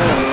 Yeah.